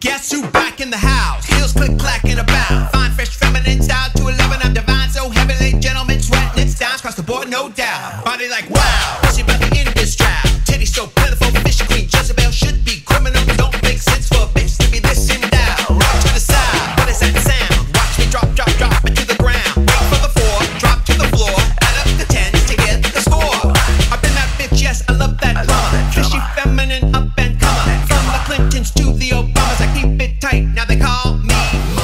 Guess who back in the house? Heels click clacking about. Fine, fresh, feminine style to a love and I'm divine. So heavenly. gentlemen sweat It's dimes across the board, no doubt. Body like wow, she about to end this trap. Titty so plentiful, fish queen Jezebel should be criminal. Don't make sense for a bitch to be this in doubt. Rock to the side, what is that sound? Watch me drop, drop, drop it to the ground. Wait for the four, drop to the floor. Add up the tens to get the score. I've been that bitch, yes, I love that I drum. Fishy, feminine, up and come coming. From the Clintons to the Obama they call me.